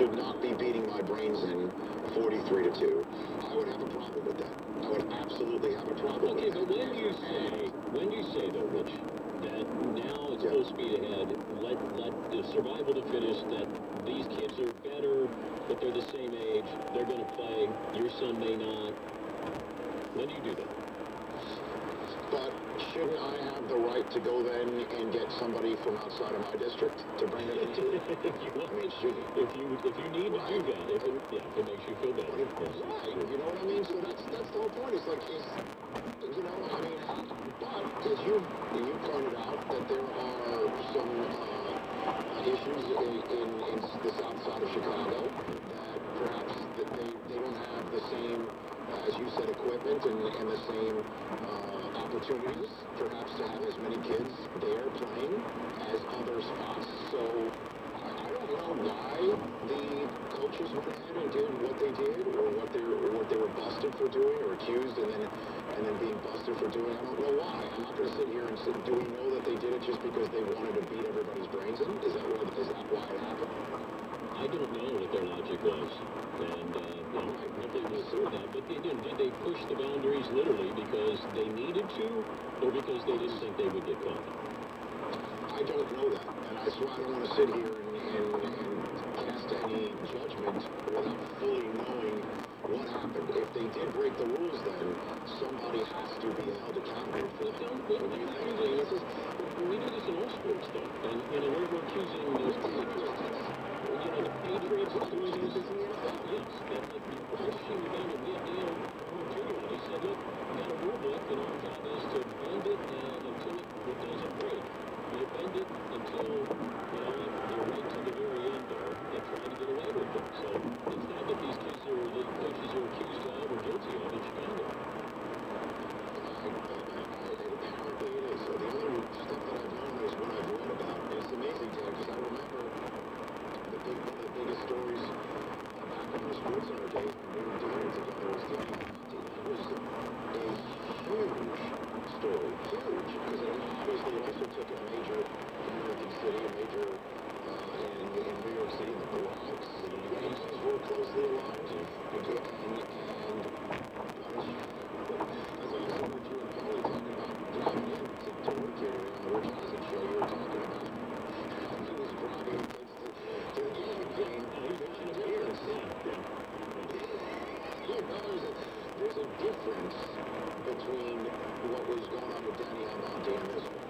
should not be beating my brains in 43 to 2. I would have a problem with that. I would absolutely have a problem Okay, with but that. when you say, when you say though, Rich, that now it's Yeah. full speed ahead, let, let the survival to finish, that these kids are better, that they're the same age, they're gonna play, your son may not. When do you do that? But shouldn't I have the right to go then and get somebody from outside of my district to bring them into it? if you I mean, shouldn't. if you, if you need to do that, if it, yeah, if it makes you feel better. yes, Right, you know what I mean? So that's that's the whole point. It's like, is, you know, I mean, but as you you pointed out that there are some uh, issues in, in, in the south side of Chicago that perhaps that they, they don't have the same, uh, as you said, equipment and, and the same uh, opportunities, perhaps to have as many kids there playing as other spots. So I, I don't know why the coaches went ahead and did what they did, or what they what they were busted for doing, or accused, and then and then being busted for doing. I don't know why. I'm not going to sit here and say, do we know that they did it just because they wanted to beat everybody's brains in? Is that what is that why it happened? I don't know what their logic was, and, uh, you know, if they would assert that, but they didn't. Did they push the boundaries literally because they needed to, or because they didn't think they would get caught? I don't know that, and that's why I don't want to sit here and, and, and cast any judgment without fully knowing what happened. If they did break the rules, then somebody has to be held accountable for that. was and moving were stealing it. was a difference between what was going on with Danny Almonte and this one.